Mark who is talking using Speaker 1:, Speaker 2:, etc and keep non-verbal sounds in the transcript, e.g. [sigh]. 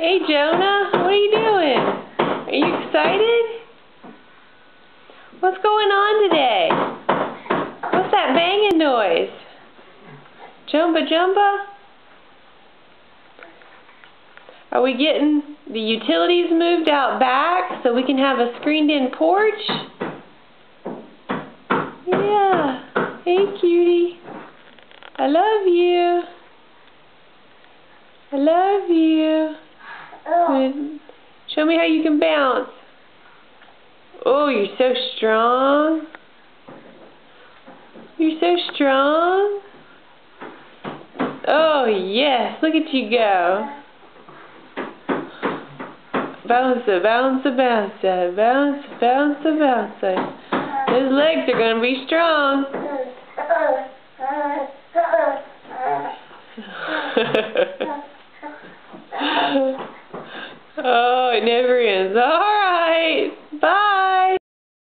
Speaker 1: Hey Jonah, what are you doing? Are you excited? What's going on today? What's that banging noise? Jumba Jumba? Are we getting the utilities moved out back so we can have a screened in porch? Yeah. Hey cutie. I love you. I love you. Me how you can bounce. Oh, you're so strong. You're so strong. Oh, yes. Look at you go. Bounce, bounce, bounce, bounce, bounce, bounce. His legs are going to be strong. [laughs] [laughs] Oh, it never ends. All right.